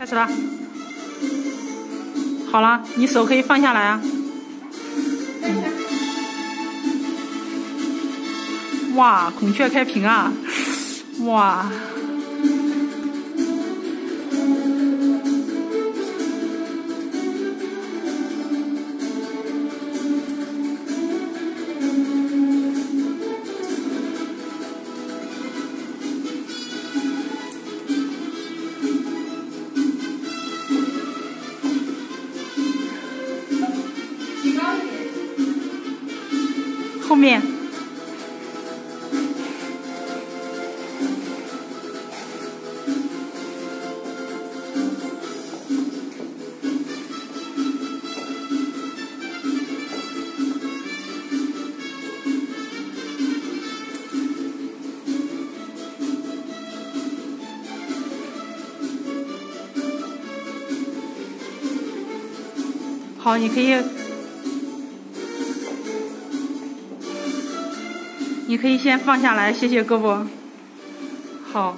开始了，好了，你手可以放下来啊。哇，孔雀开屏啊！哇。后面，好，你可以。你可以先放下来，歇歇胳膊。好。